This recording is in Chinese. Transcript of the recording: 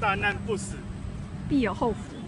大难不死。必有后福。